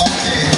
Okay.